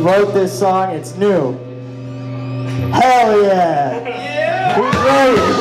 Wrote this song. It's new. Hell yeah! Yeah!